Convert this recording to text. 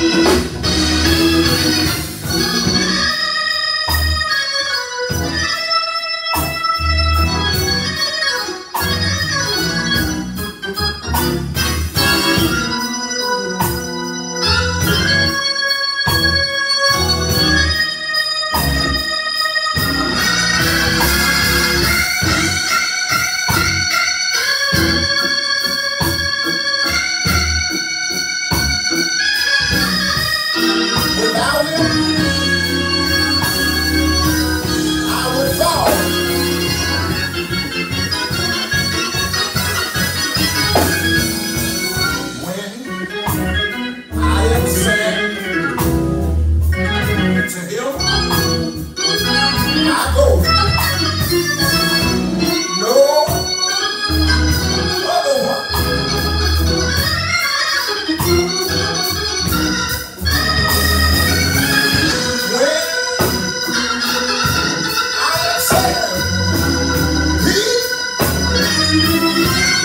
you Tchau, meu. Música